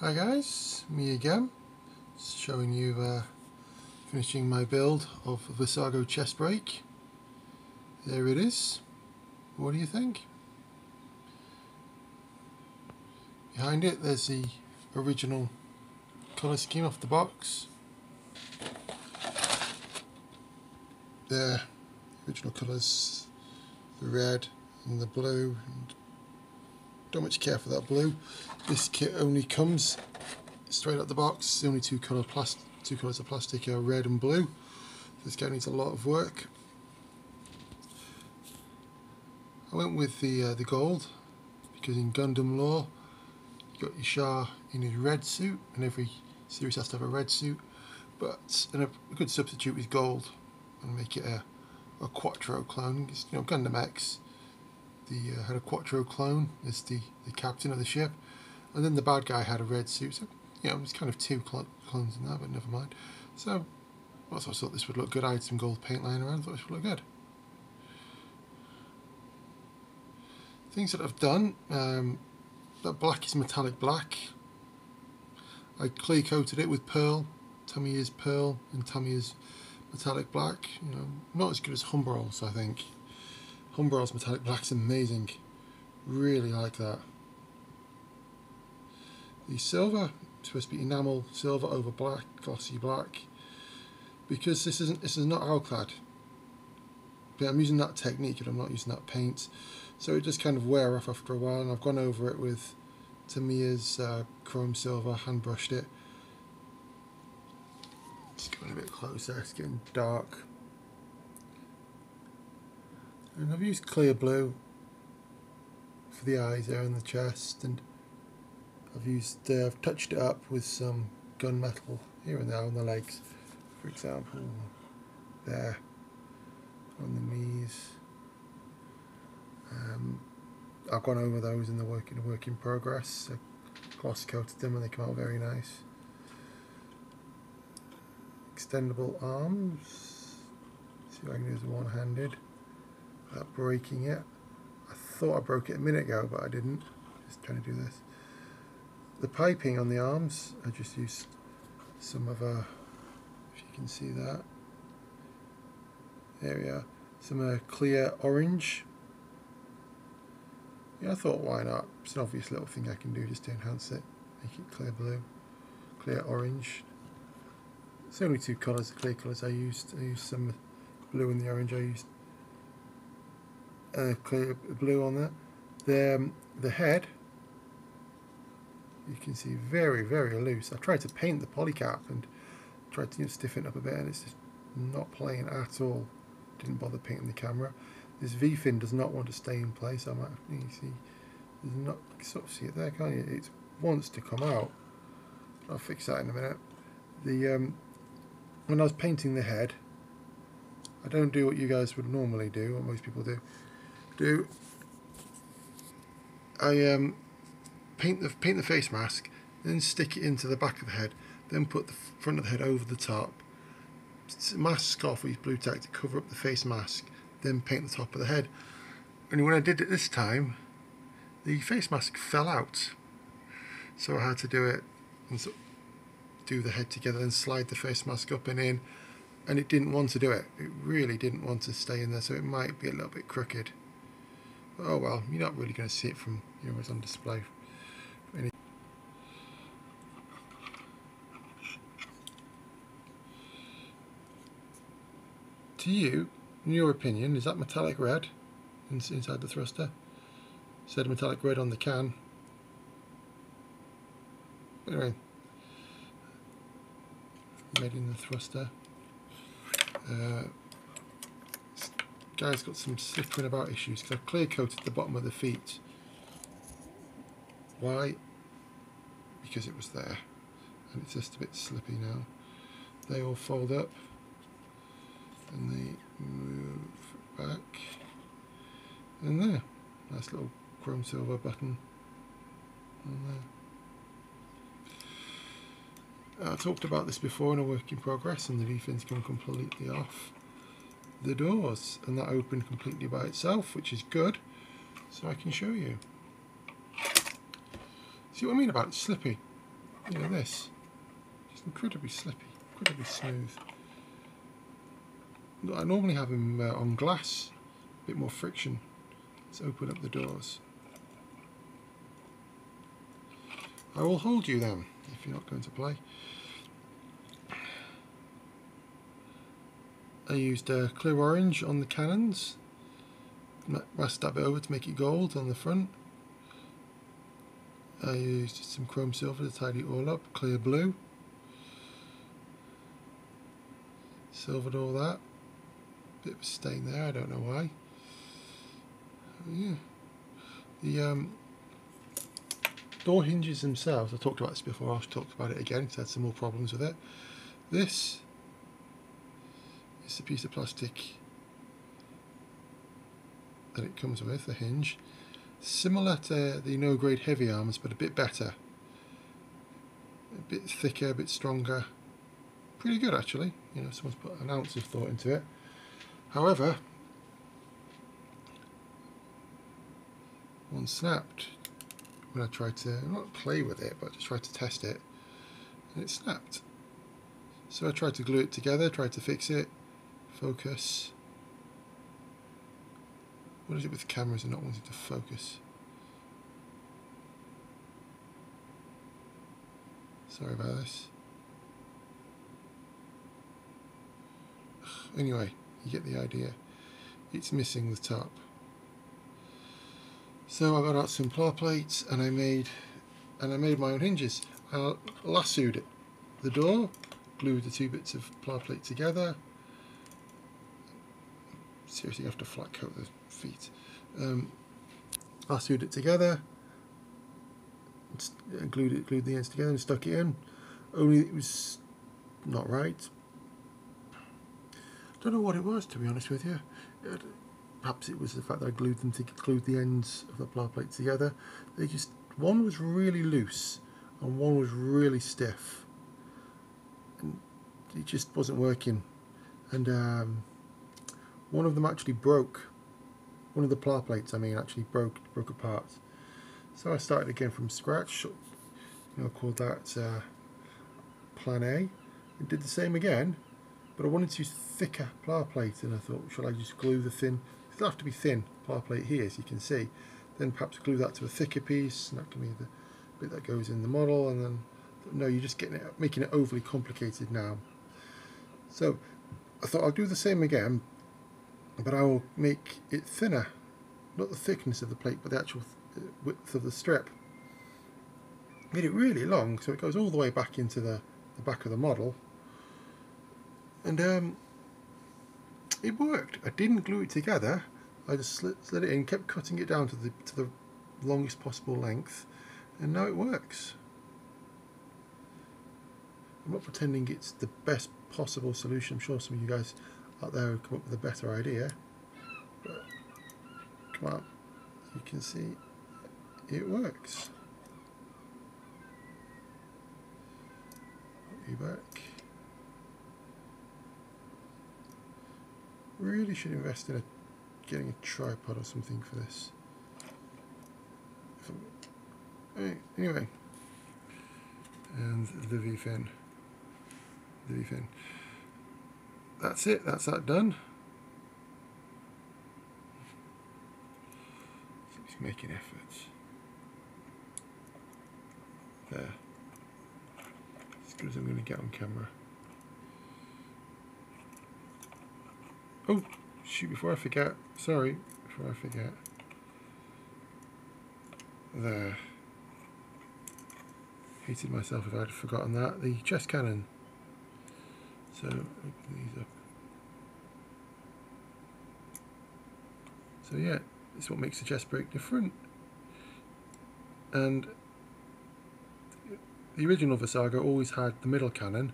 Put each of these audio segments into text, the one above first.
Hi guys, me again, showing you uh, finishing my build of the Virsago chest break. There it is. What do you think? Behind it there's the original colour scheme off the box. There, original colours, the red and the blue. And don't much care for that blue. This kit only comes straight out the box. The only two colour plastic, two colours of plastic are red and blue. This guy needs a lot of work. I went with the uh, the gold because in Gundam lore you got Yashar in his red suit and every series has to have a red suit but a, a good substitute is gold and make it a, a Quattro clone. It's, you know Gundam X the uh, had a Quattro clone as the, the captain of the ship, and then the bad guy had a red suit. So you know, there's kind of two cl clones in that, but never mind. So I thought this would look good. I had some gold paint lying around. I thought this would look good. Things that I've done. Um, that black is metallic black. I clear coated it with pearl. Tummy is pearl and tummy is metallic black. You know, not as good as Humbrol's, I think. Humbrol's metallic black's amazing. Really like that. The silver, supposed to be enamel silver over black, glossy black. Because this isn't this is not alclad. But I'm using that technique and I'm not using that paint. So it just kind of wear off after a while and I've gone over it with Tamiya's uh, chrome silver, hand brushed it. Just going a bit closer, it's getting dark and I've used clear blue for the eyes there and the chest and I've used uh, I've touched it up with some gunmetal here and there on the legs for example there on the knees. Um, I've gone over those in the work in work in progress. I gloss coated them and they come out very nice. Extendable arms. See if I can use one-handed without breaking it. I thought I broke it a minute ago, but I didn't. Just trying to do this. The piping on the arms, I just used some of a, if you can see that, there we are, some uh, clear orange. Yeah, I thought why not? It's an obvious little thing I can do just to enhance it, make it clear blue, clear orange. It's only two colours, the clear colours I used. I used some blue and the orange I used uh, clear blue on that. The, um, the head, you can see very, very loose. I tried to paint the polycap and tried to you know, stiffen it up a bit and it's just not playing at all. Didn't bother painting the camera. This V-fin does not want to stay in place. I might you see, there's not sort of see it there, can't you? It wants to come out. I'll fix that in a minute. The um, when I was painting the head, I don't do what you guys would normally do, what most people do do I um, paint the paint the face mask, then stick it into the back of the head, then put the front of the head over the top, mask off with Blu Tack to cover up the face mask, then paint the top of the head. And when I did it this time, the face mask fell out, so I had to do it and so do the head together and slide the face mask up and in and it didn't want to do it. It really didn't want to stay in there so it might be a little bit crooked oh well, you're not really going to see it from you know, what's on display. To you, in your opinion, is that metallic red inside the thruster? Said metallic red on the can. Anyway, made in the thruster. Uh, guy's got some slipping about issues because I've clear coated the bottom of the feet. Why? Because it was there and it's just a bit slippy now. They all fold up and they move back and there. Nice little chrome silver button on there. I talked about this before in a work in progress and the V-fins come completely off the doors and that opened completely by itself which is good so I can show you see what I mean about slippy you know this. it's incredibly slippy, incredibly smooth. I normally have them uh, on glass, a bit more friction. Let's open up the doors. I will hold you then, if you're not going to play. I used uh, clear orange on the cannons, masked that bit over to make it gold on the front. I used some chrome silver to tidy it all up, clear blue. Silvered all that. Bit of a stain there, I don't know why. Yeah. The um, door hinges themselves, I talked about this before, I'll talk about it again because I had some more problems with it. This is a piece of plastic that it comes with, a hinge. Similar to the no grade heavy arms, but a bit better. A bit thicker, a bit stronger. Pretty good actually. You know, someone's put an ounce of thought into it. However, one snapped when I tried to not play with it, but just tried to test it, and it snapped. So I tried to glue it together, tried to fix it, focus, what is it with cameras and not wanting to focus? Sorry about this. Anyway, you get the idea. It's missing the top. So I got out some pla-plates and I made and I made my own hinges. I lassoed it, the door, glued the two bits of pla-plate together. Seriously, you have to flat coat the feet. Um, I sewed it together, glued it, glued the ends together and stuck it in. Only it was not right. I don't know what it was to be honest with you. It, perhaps it was the fact that I glued them to glued the ends of the pla-plate together. They just one was really loose and one was really stiff, and it just wasn't working. And um, one of them actually broke one of the pla-plates I mean actually broke broke apart. So I started again from scratch. Know called that uh, plan A. And did the same again but I wanted to use thicker pla-plate and I thought shall I just glue the thin? It doesn't have to be thin pla-plate here as you can see. Then perhaps glue that to a thicker piece and that can be the bit that goes in the model and then no you're just getting it making it overly complicated now. So I thought I'll do the same again but I will make it thinner. Not the thickness of the plate but the actual th width of the strip. Made it really long so it goes all the way back into the, the back of the model. And um, it worked. I didn't glue it together. I just slid, slid it in kept cutting it down to the to the longest possible length and now it works. I'm not pretending it's the best possible solution. I'm sure some of you guys out there who come up with a better idea. But come on, you can see it works. You back. Really should invest in a, getting a tripod or something for this. Anyway, and the V-fin. The V-fin that's it, that's that done. He's making efforts. There. As good as I'm going to get on camera. Oh, shoot, before I forget, sorry, before I forget. There. Hated myself if I'd forgotten that. The chest cannon. So these up. So yeah, it's what makes the chest break different. And the original Virsago always had the middle cannon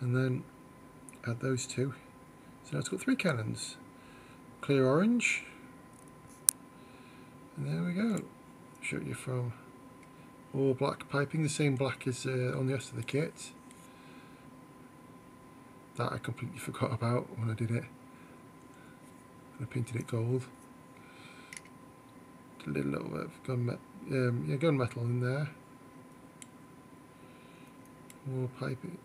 and then had those two. So now it's got three cannons. Clear orange. And there we go. Show you from all black piping, the same black as uh, on the rest of the kit that I completely forgot about when I did it. I painted it gold. A little, bit of gun, um, yeah, gun metal in there. More piping.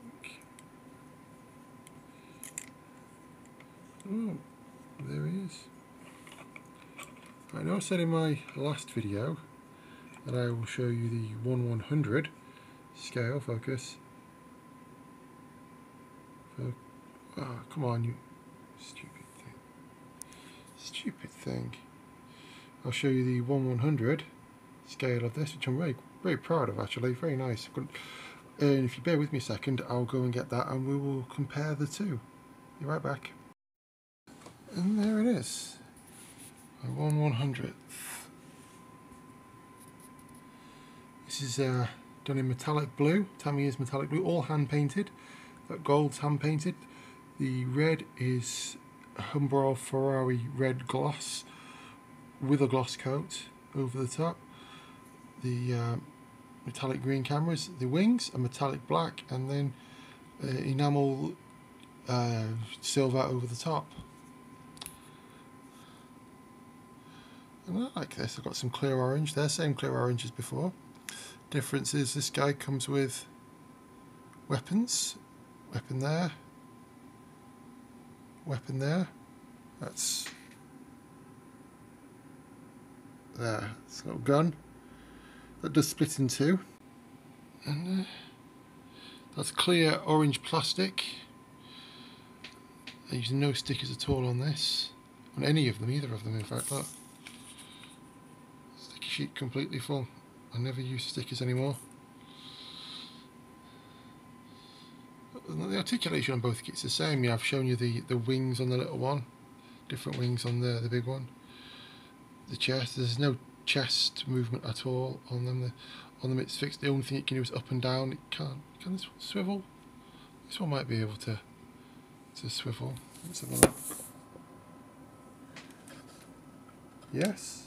Oh, there he is. I know I said in my last video that I will show you the 1 100 scale focus. Fo oh, come on, you stupid thing. Stupid thing. I'll show you the 1 100 scale of this, which I'm very, very proud of actually. Very nice. And if you bear with me a second, I'll go and get that and we will compare the two. Be right back. And there it is. My 1 100th. This is uh, done in metallic blue. Tamiya's metallic blue, all hand painted. That gold's hand painted. The red is Humbrol Ferrari red gloss with a gloss coat over the top. The uh, metallic green cameras, the wings are metallic black, and then uh, enamel uh, silver over the top. And I like this. I've got some clear orange there, same clear orange as before. Difference is this guy comes with weapons. Weapon there. Weapon there. That's there. It's little gun that does split in two. And uh, that's clear orange plastic. There's no stickers at all on this. On any of them, either of them in fact. Look Sticky sheet completely full. I never use stickers anymore. The articulation on both kits the same. Yeah, I've shown you the, the wings on the little one, different wings on the, the big one. The chest, there's no chest movement at all on them. The, on them it's fixed. The only thing it can do is up and down. It can't. Can this one swivel? This one might be able to to swivel. Let's have a look. Yes.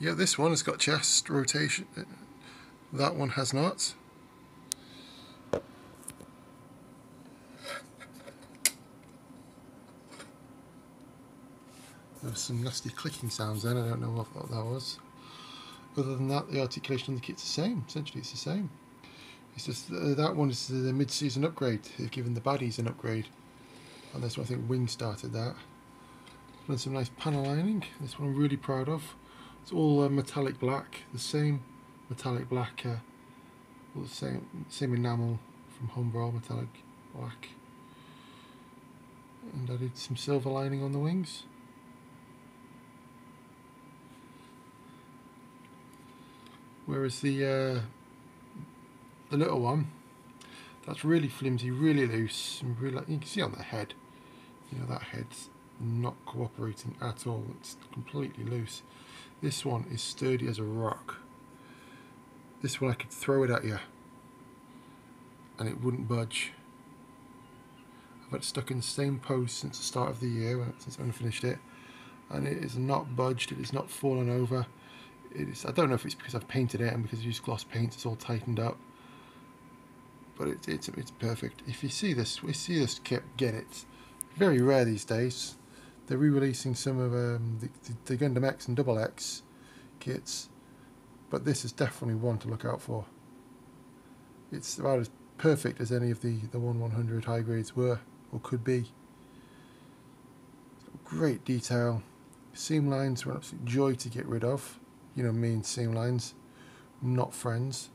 Yeah, this one has got chest rotation. That one has not. There was some nasty clicking sounds then, I don't know what that was. Other than that, the articulation on the kit's the same. Essentially, it's the same. It's just uh, that one is the mid-season upgrade. They've given the baddies an upgrade. And this one, I think Wing started that. Done some nice panel lining. This one I'm really proud of. It's all uh, metallic black, the same metallic black, uh, the same, same enamel from Humbrol metallic black. And I did some silver lining on the wings. Whereas the uh, the little one, that's really flimsy, really loose, and really, you can see on the head, you know that head's not cooperating at all. It's completely loose. This one is sturdy as a rock. This one I could throw it at you and it wouldn't budge. I've had it stuck in the same post since the start of the year, since I finished it, and it is not budged, it is not fallen over. It is, I don't know if it's because I've painted it and because I used gloss paint, it's all tightened up. But it, it's, it's perfect. If you see this, we see this kit, get it. Very rare these days they're re-releasing some of um, the, the, the Gundam X and Double X kits, but this is definitely one to look out for. It's about as perfect as any of the, the 1 100 high grades were or could be. Great detail. Seam lines were an absolute joy to get rid of. You know, and seam lines, not friends.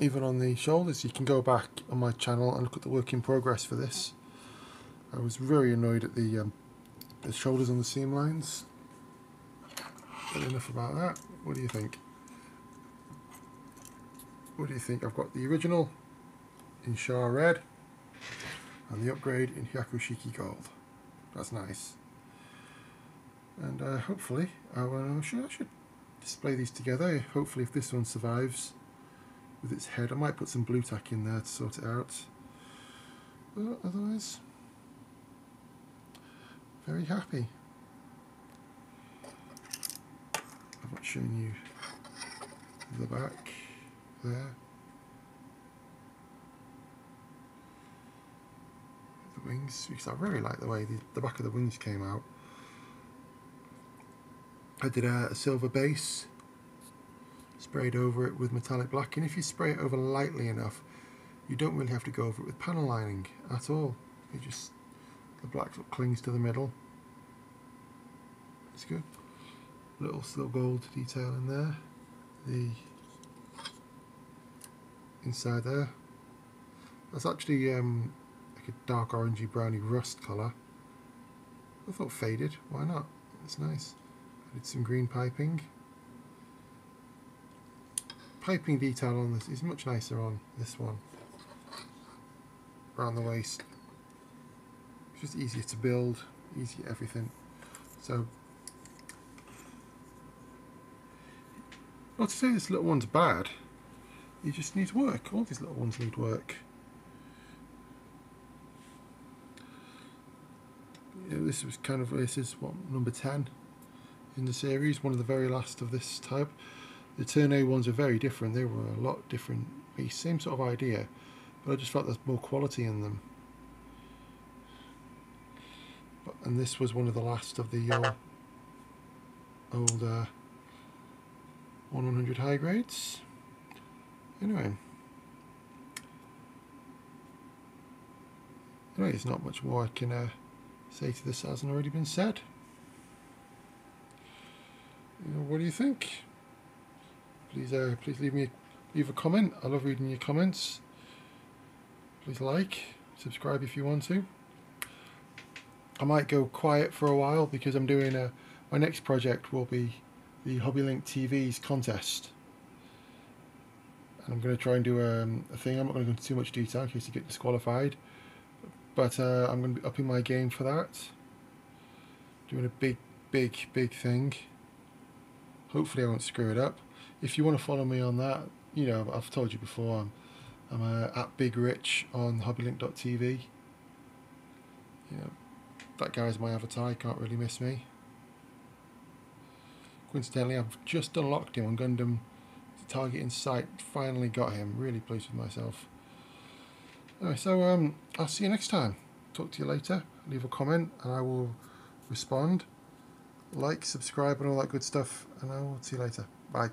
Even on the shoulders, you can go back on my channel and look at the work in progress for this. I was very annoyed at the um, the shoulders on the seam lines. But enough about that. What do you think? What do you think? I've got the original in Char Red and the upgrade in Hyakushiki Gold. That's nice. And uh, hopefully, I, will, I should display these together. Hopefully if this one survives with its head, I might put some Blu Tack in there to sort it out. But otherwise, very happy. I've not shown you the back there. The wings, because I really like the way the, the back of the wings came out. I did a, a silver base, sprayed over it with metallic black and if you spray it over lightly enough you don't really have to go over it with panel lining at all. It just the black sort of clings to the middle. It's good. Little little gold detail in there. The inside there. That's actually um, like a dark orangey browny rust colour. I thought faded. Why not? It's nice added some green piping. Piping detail on this is much nicer on this one around the waist. It's just easier to build easy everything. So not to say this little one's bad it just needs work. All these little ones need work. Yeah, this was kind of this is what number 10 in the series one of the very last of this type the Turn A ones are very different. They were a lot different Same sort of idea, but I just felt there's more quality in them. But, and this was one of the last of the uh, old uh, 100 high grades. Anyway. Anyway, there's not much more I can uh, say to this that hasn't already been said. You know, what do you think? please uh, please leave me leave a comment. I love reading your comments. Please like, subscribe if you want to. I might go quiet for a while because I'm doing a my next project will be the HobbyLink TV's contest. And I'm going to try and do a, um, a thing. I'm not going to go into too much detail in case you get disqualified. But uh, I'm going to be upping my game for that. Doing a big, big, big thing. Hopefully I won't screw it up if you want to follow me on that, you know, I've told you before, I'm, I'm uh, at Big Rich on hobbylink.tv. You know, that guy's my avatar, he can't really miss me. Coincidentally, I've just unlocked him on Gundam Target in Sight, finally got him, really pleased with myself. Anyway, so um, I'll see you next time. Talk to you later, leave a comment and I will respond. Like, subscribe and all that good stuff and I will see you later. Bye.